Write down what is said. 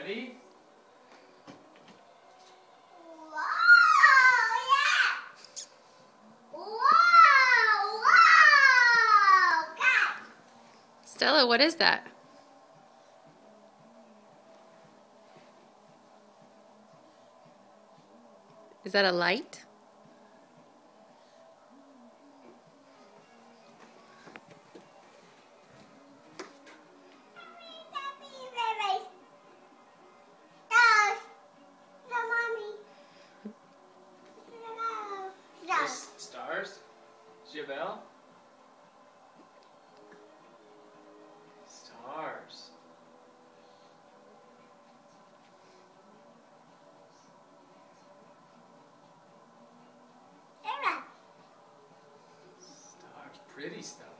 Ready? Stella, what is that? Is that a light? Jabel. Stars. Stars. Pretty stars.